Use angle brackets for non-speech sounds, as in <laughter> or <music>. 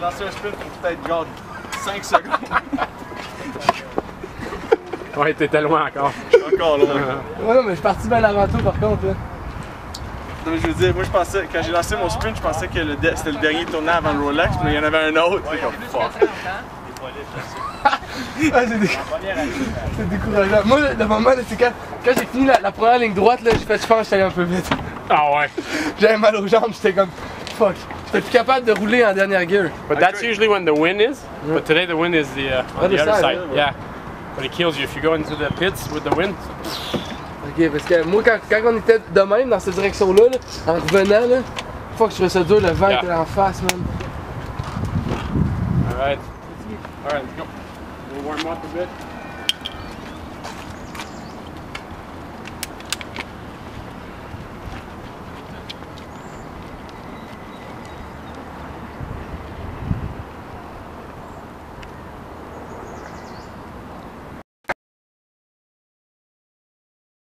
J'ai lancé un sprint pour peut-être genre 5 secondes. <laughs> Ouais, t'étais loin encore. Je suis encore loin. Ouais, non, mais je suis parti bien avant toi par contre. Là. Non, mais je veux dire, moi je pensais, quand j'ai lancé mon sprint, je pensais que c'était le dernier tournant avant le Rolex, mais il y en avait un autre. C'est comme fuck. Ah, <laughs> c'est dé- c'est décourageant. Moi, le, moment, là, c'est quand, quand j'ai fini la, la première ligne droite, là, j'ai fait, je pense que j'étais allé un peu vite. Ah ouais. <laughs> J'avais mal aux jambes, j'étais comme, fuck. J'étais plus capable de rouler en dernière gear. But that's usually when the wind is. But today the wind is the uh, on Other the other side, side. yeah. Yeah. But it kills you if you go into the pits with the wind. Ok, parce que moi, quand, quand on était de même dans cette direction-là, là, en revenant, là, fuck, je trouvais ça dur, le vent Yeah. était en face, man. All right. All right, let's go. We'll warm up a bit.